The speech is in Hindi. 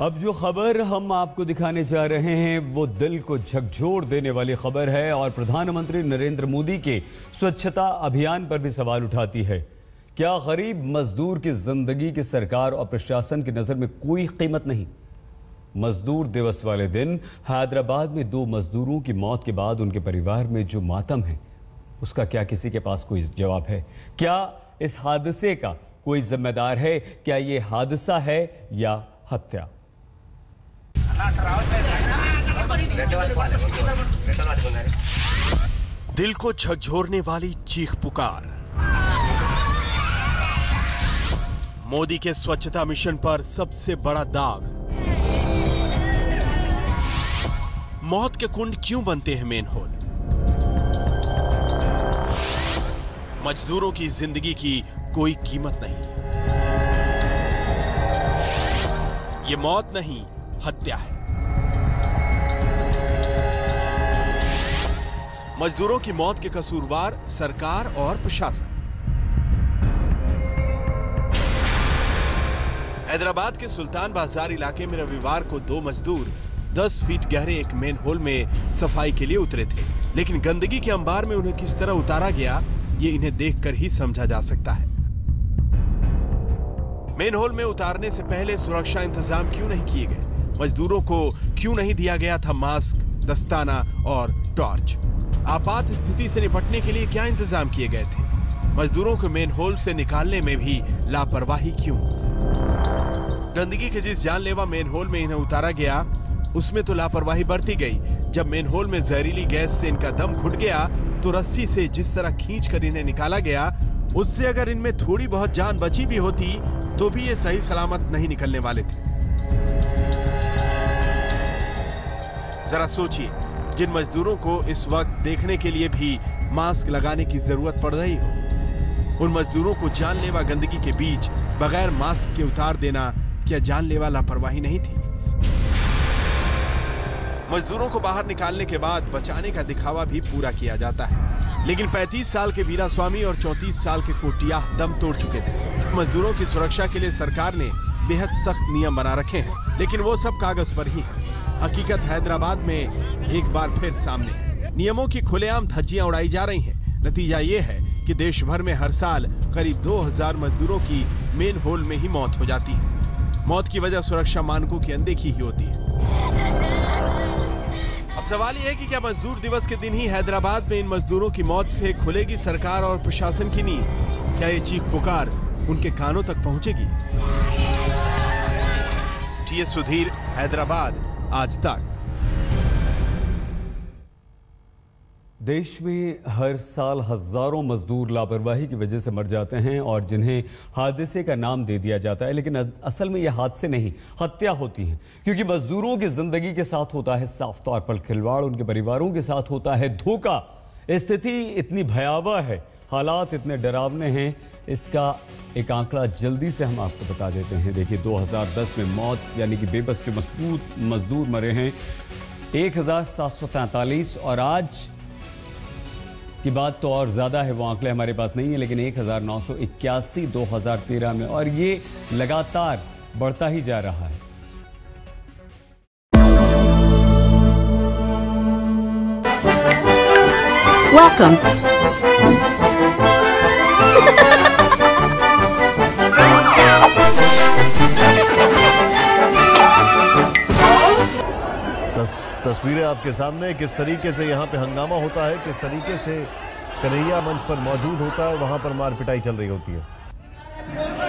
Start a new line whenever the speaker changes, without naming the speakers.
अब जो खबर हम आपको दिखाने जा रहे हैं, वो दिल को झकझोर देने वाली खबर है और प्रधानमंत्री नरेंद्र मोदी के स्वच्छता अभियान पर भी सवाल उठाती है। क्या गरीब मजदूर की ज़िंदगी की सरकार और प्रशासन की नज़र में कोई कीमत नहीं? मजदूर दिवस वाले दिन हैदराबाद में दो मजदूरों की मौत के बाद उनके परिवार में जो मातम है, उसका क्या किसी के पास कोई जवाब है? क्या इस हादसे का कोई जिम्मेदार है? क्या ये हादसा है या हत्या?
दिल को झकझोरने वाली चीख पुकार। मोदी के स्वच्छता मिशन पर सबसे बड़ा दाग। मौत के कुंड क्यों बनते हैं मेन होल मजदूरों की ज़िंदगी की कोई कीमत नहीं। ये मौत नहीं, हत्या है। मजदूरों की मौत के कसूरवार सरकार और प्रशासन। हैदराबाद के सुल्तान बाज़ार इलाके में रविवार को दो मजदूर 10 फीट गहरे एक मेन होल में सफ़ाई के लिए उतरे थे। लेकिन गंदगी के अंबार में उन्हें किस तरह उतारा गया, ये इन्हें देखकर ही समझा जा सकता है। मेन होल में उतारने से पहले सुरक्षा इंतज़ाम क्यों नहीं किए गए? मजदूरों को क्यों नहीं दिया गया था मास्क, दस्ताना और टॉर्च? आपात स्थिति से निपटने के लिए क्या इंतज़ाम किए गए थे? मजदूरों को मेन होल से निकालने में भी लापरवाही क्यों? गंदगी के जिस जानलेवा मेन होल में इन्हें उतारा गया, उसमें तो लापरवाही बरती गई। जब मेन होल में जहरीली गैस से इनका दम घुट गया तो रस्सी से जिस तरह खींच कर इन्हें निकाला गया, उससे अगर इनमें थोड़ी बहुत जान बची भी होती तो भी ये सही सलामत नहीं निकलने वाले थे। जरा सोचिए जिन मजदूरों को इस वक्त देखने के लिए भी मास्क लगाने की ज़रूरत पड़ रही हो, उन मजदूरों को जानलेवा गंदगी के बीच बगैर मास्क के उतार देना क्या जानलेवा लापरवाही नहीं थी? मजदूरों को बाहर निकालने के बाद बचाने का दिखावा भी पूरा किया जाता है। लेकिन 35 साल के वीरा स्वामी और 34 साल के कोटिया दम तोड़ चुके थे। मजदूरों की सुरक्षा के लिए सरकार ने बेहद सख्त नियम बना रखे हैं, लेकिन वो सब कागज़ पर ही है। हकीकत हैदराबाद में एक बार फिर सामने। है नियमों की खुलेआम धज्जियाँ उड़ाई जा रही हैं। नतीजा ये है कि देश भर में हर साल करीब 2000 मजदूरों की मेन होल में ही मौत हो जाती है। मौत की वजह सुरक्षा मानकों की अनदेखी ही होती है। अब सवाल यह है कि क्या मजदूर दिवस के दिन ही हैदराबाद में इन मजदूरों की मौत से खुलेगी सरकार और प्रशासन की नींद? क्या ये चीख पुकार उनके कानों तक पहुंचेगी? टी सुधीर, हैदराबाद। आज तक।
देश में हर साल हज़ारों मजदूर लापरवाही की वजह से मर जाते हैं और जिन्हें हादसे का नाम दे दिया जाता है, लेकिन असल में यह हादसे नहीं, हत्या होती है। क्योंकि मजदूरों की ज़िंदगी के साथ होता है साफ़ तौर पर खिलवाड़, उनके परिवारों के साथ होता है धोखा। स्थिति इतनी भयावह है, हालात इतने डरावने हैं इसका एक आंकड़ा जल्दी से हम आपको बता देते हैं देखिए 2010 में मौत यानी कि बेबस जो मज़बूत मजदूर मरे हैं, एक हज़ार सात सौ तैंतालीस और आज की बात तो और ज़्यादा है, वो आंकड़े हमारे पास नहीं है, लेकिन एक हज़ार नौ सौ इक्यासी, दो हज़ार तेरह में और ये लगातार बढ़ता ही जा रहा है
Welcome.
तस्वीरें आपके सामने किस तरीके से यहाँ पे हंगामा होता है, किस तरीके से कन्हैया मंच पर मौजूद होता है, वहाँ पर मार पिटाई चल रही होती है।